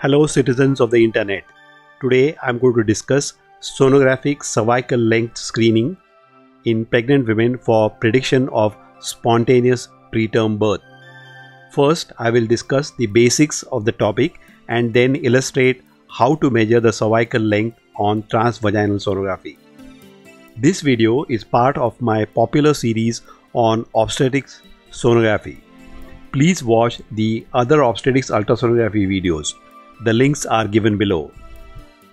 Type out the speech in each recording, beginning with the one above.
Hello, citizens of the internet. Today I'm going to discuss sonographic cervical length screening in pregnant women for prediction of spontaneous preterm birth. First, I will discuss the basics of the topic and then illustrate how to measure the cervical length on transvaginal sonography. This video is part of my popular series on obstetrics sonography. Please watch the other obstetrics ultrasonography videos. The links are given below.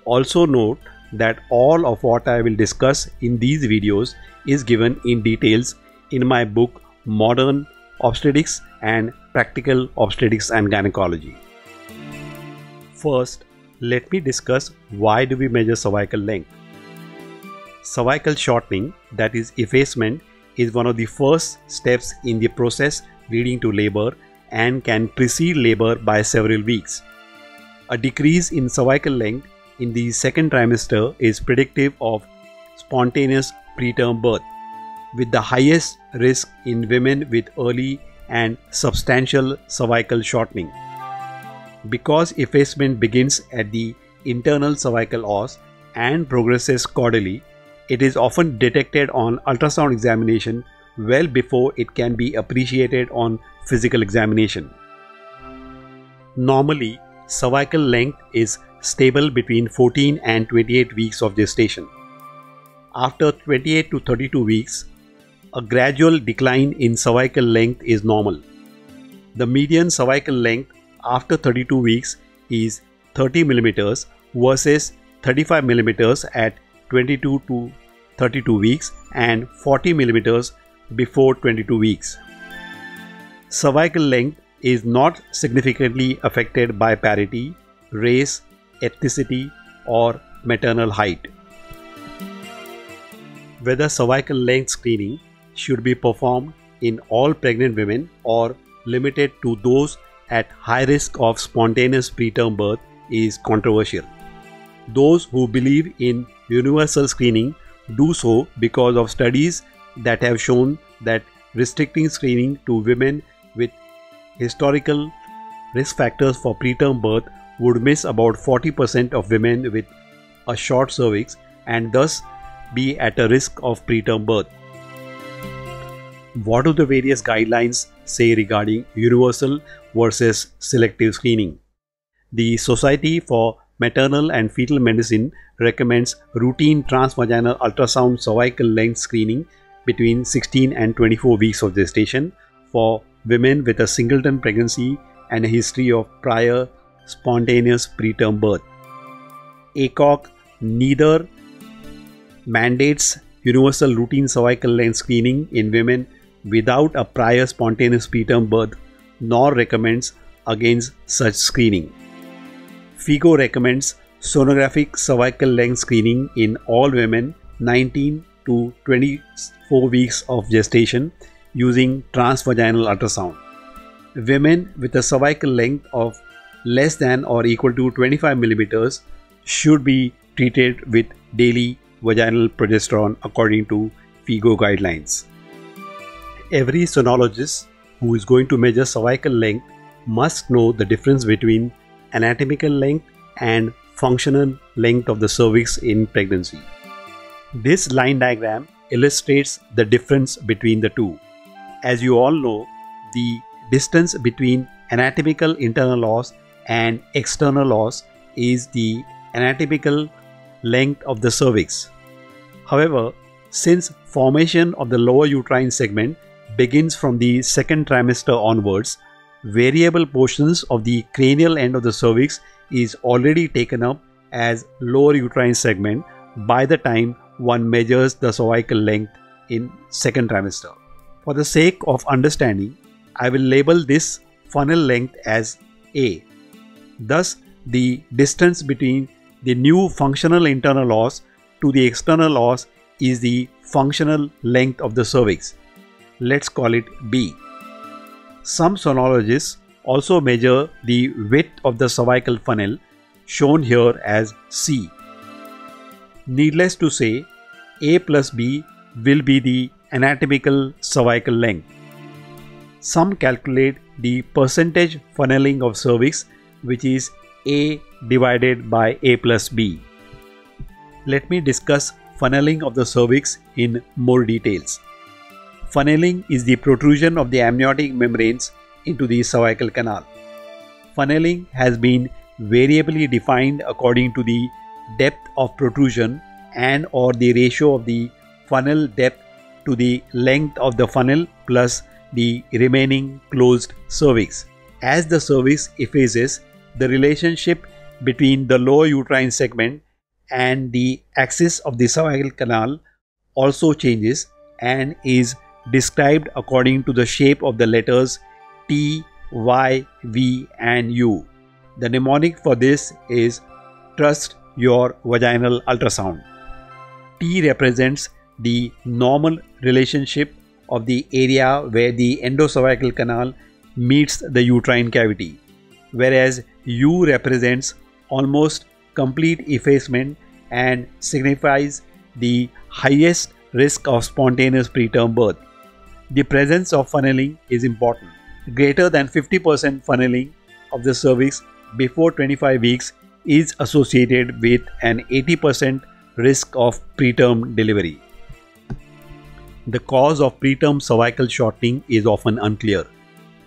Also note that all of what I will discuss in these videos is given in details in my book Modern Obstetrics and Practical Obstetrics and Gynecology. First, let me discuss why do we measure cervical length. Cervical shortening, that is effacement, is one of the first steps in the process leading to labor and can precede labor by several weeks. A decrease in cervical length in the second trimester is predictive of spontaneous preterm birth, with the highest risk in women with early and substantial cervical shortening. Because effacement begins at the internal cervical os and progresses caudally, it is often detected on ultrasound examination well before it can be appreciated on physical examination. Normally, cervical length is stable between 14 and 28 weeks of gestation. After 28 to 32 weeks, a gradual decline in cervical length is normal. The median cervical length after 32 weeks is 30 millimeters versus 35 millimeters at 22 to 32 weeks and 40 millimeters before 22 weeks. Cervical length is not significantly affected by parity, race, ethnicity, or maternal height. Whether cervical length screening should be performed in all pregnant women or limited to those at high risk of spontaneous preterm birth is controversial. Those who believe in universal screening do so because of studies that have shown that restricting screening to women with historical risk factors for preterm birth would miss about 40% of women with a short cervix and thus be at a risk of preterm birth. What do the various guidelines say regarding universal versus selective screening? The Society for Maternal and Fetal Medicine recommends routine transvaginal ultrasound cervical length screening between 16 and 24 weeks of gestation for women with a singleton pregnancy and a history of prior spontaneous preterm birth. ACOG neither mandates universal routine cervical length screening in women without a prior spontaneous preterm birth nor recommends against such screening. FIGO recommends sonographic cervical length screening in all women 19 to 24 weeks of gestation using transvaginal ultrasound. Women with a cervical length of less than or equal to 25 millimeters should be treated with daily vaginal progesterone according to FIGO guidelines. Every sonologist who is going to measure cervical length must know the difference between anatomical length and functional length of the cervix in pregnancy. This line diagram illustrates the difference between the two. As you all know, the distance between anatomical internal os and external os is the anatomical length of the cervix. However, since formation of the lower uterine segment begins from the second trimester onwards, variable portions of the cranial end of the cervix is already taken up as lower uterine segment by the time one measures the cervical length in second trimester. For the sake of understanding, I will label this funnel length as A. Thus, the distance between the new functional internal os to the external os is the functional length of the cervix. Let's call it B. Some sonologists also measure the width of the cervical funnel shown here as C. Needless to say, A plus B will be the anatomical cervical length. Some calculate the percentage funneling of cervix which is A divided by A plus B. Let me discuss funneling of the cervix in more details. Funneling is the protrusion of the amniotic membranes into the cervical canal. Funneling has been variably defined according to the depth of protrusion and or the ratio of the funnel depth to the length of the funnel plus the remaining closed cervix. As the cervix effaces, the relationship between the lower uterine segment and the axis of the cervical canal also changes and is described according to the shape of the letters T, Y, V and U. The mnemonic for this is trust your vaginal ultrasound. T represents the normal relationship of the area where the endocervical canal meets the uterine cavity, whereas U represents almost complete effacement and signifies the highest risk of spontaneous preterm birth. The presence of funneling is important. Greater than 50% funneling of the cervix before 25 weeks is associated with an 80% risk of preterm delivery. The cause of preterm cervical shortening is often unclear.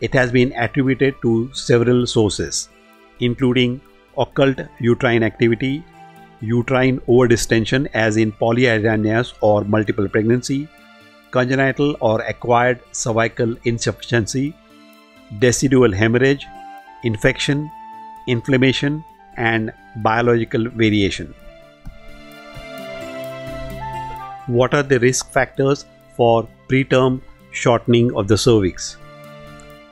It has been attributed to several sources, including occult uterine activity, uterine overdistension as in polyhydramnios or multiple pregnancy, congenital or acquired cervical insufficiency, decidual hemorrhage, infection, inflammation, and biological variation. What are the risk factors for preterm shortening of the cervix?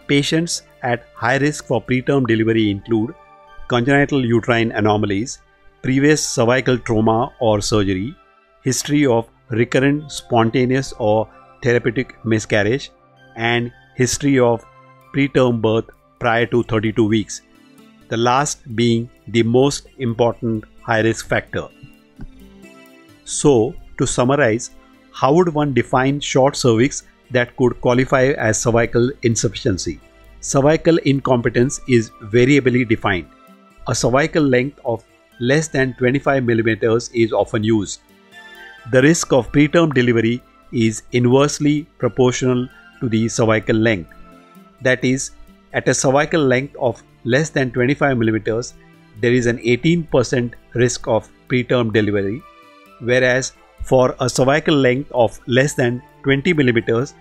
Patients at high risk for preterm delivery include congenital uterine anomalies, previous cervical trauma or surgery, history of recurrent spontaneous or therapeutic miscarriage, and history of preterm birth prior to 32 weeks, the last being the most important high risk factor. So, to summarize, how would one define short cervix that could qualify as cervical insufficiency? Cervical incompetence is variably defined. A cervical length of less than 25 mm is often used. The risk of preterm delivery is inversely proportional to the cervical length. That is, at a cervical length of less than 25 mm, there is an 18% risk of preterm delivery, whereas for a cervical length of less than 20 millimeters,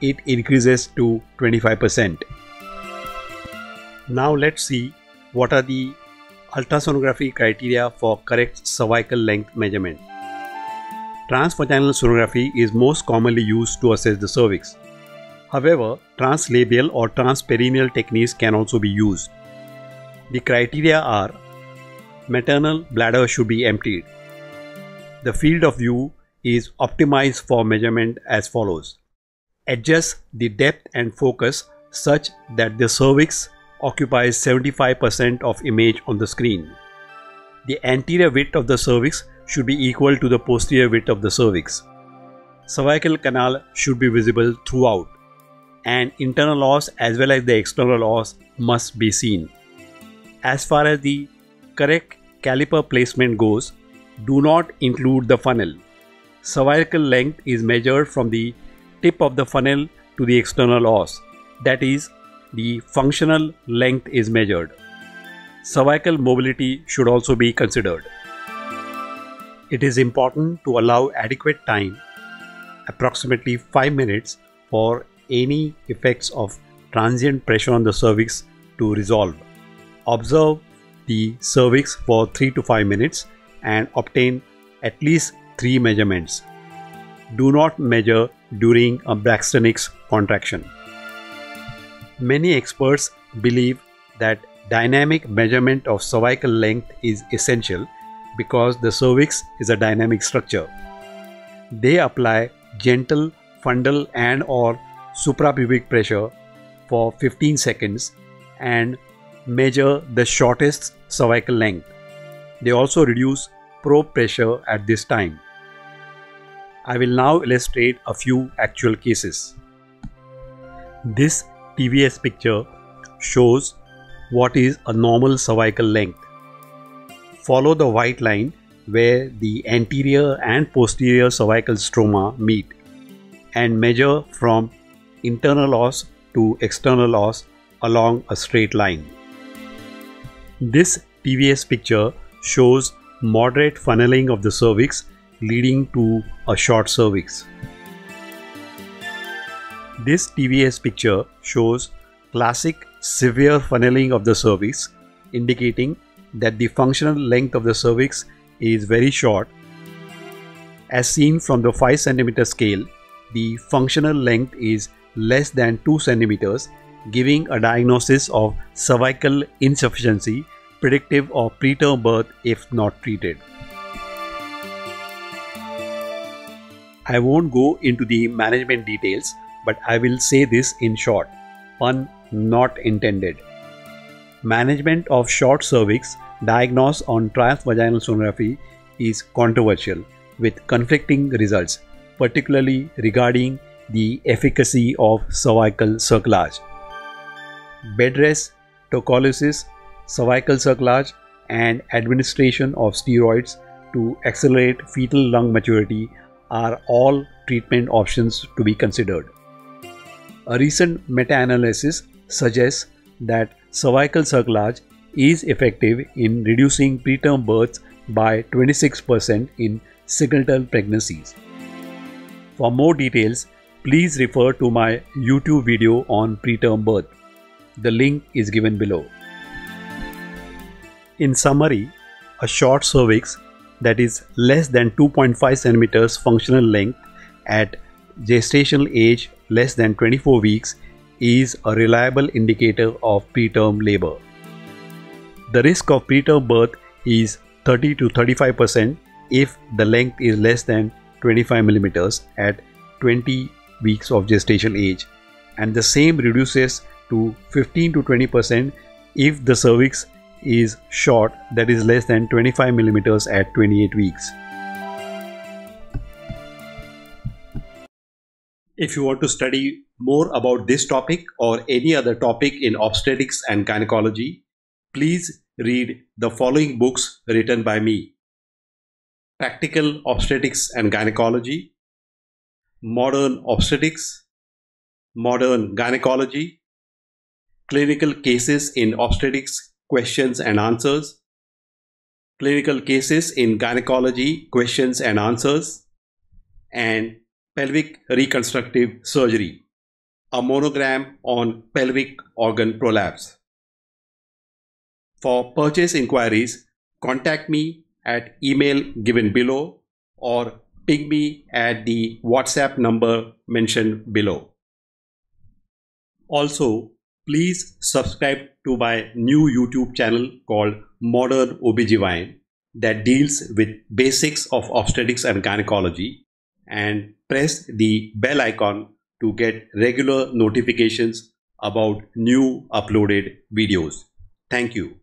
it increases to 25%. Now let's see what are the ultrasonography criteria for correct cervical length measurement. Transvaginal sonography is most commonly used to assess the cervix. However, translabial or transperineal techniques can also be used. The criteria are maternal bladder should be emptied. The field of view is optimized for measurement as follows. Adjust the depth and focus such that the cervix occupies 75% of image on the screen. The anterior width of the cervix should be equal to the posterior width of the cervix. Cervical canal should be visible throughout and internal os as well as the external os must be seen. As far as the correct caliper placement goes, do not include the funnel. Cervical length is measured from the tip of the funnel to the external os, that is the functional length is measured. Cervical mobility should also be considered. It is important to allow adequate time, approximately 5 minutes, for any effects of transient pressure on the cervix to resolve. Observe the cervix for 3 to 5 minutes and obtain at least 3 measurements. Do not measure during a Braxton's contraction. Many experts believe that dynamic measurement of cervical length is essential because the cervix is a dynamic structure. They apply gentle fundal and or suprapubic pressure for 15 seconds and measure the shortest cervical length. They also reduce probe pressure at this time. I will now illustrate a few actual cases. This TVS picture shows what is a normal cervical length. follow the white line where the anterior and posterior cervical stroma meet and measure from internal os to external os along a straight line. This TVS picture shows moderate funneling of the cervix leading to a short cervix. This TVS picture shows classic severe funneling of the cervix indicating that the functional length of the cervix is very short. As seen from the 5 cm scale, the functional length is less than 2 cm, giving a diagnosis of cervical insufficiency predictive of preterm birth if not treated. I won't go into the management details, but I will say this in short pun not intended. Management of short cervix diagnosed on transvaginal sonography is controversial with conflicting results, particularly regarding the efficacy of cervical cerclage. Bed rest, tocolysis, cervical cerclage, and administration of steroids to accelerate fetal lung maturity are all treatment options to be considered. A recent meta analysis suggests that cervical cerclage is effective in reducing preterm births by 26% in singleton pregnancies. For more details, please refer to my YouTube video on preterm birth. The link is given below. In summary, a short cervix that is less than 2.5 centimeters functional length at gestational age less than 24 weeks is a reliable indicator of preterm labor. The risk of preterm birth is 30 to 35% if the length is less than 25 millimeters at 20 weeks of gestation age and the same reduces to 15 to 20% if the cervix is short that is less than 25 millimeters at 28 weeks. If you want to study more about this topic or any other topic in obstetrics and gynecology, please read the following books written by me Practical Obstetrics and Gynecology, Modern Obstetrics, Modern Gynecology, Clinical Cases in Obstetrics Questions and Answers, Clinical Cases in Gynecology Questions and Answers, and Pelvic Reconstructive Surgery, a monogram on pelvic organ prolapse. For purchase inquiries, contact me at email given below or ping me at the WhatsApp number mentioned below. Also, please subscribe to my new YouTube channel called Modern OBGYN that deals with basics of obstetrics and gynecology and press the bell icon to get regular notifications about new uploaded videos. Thank you.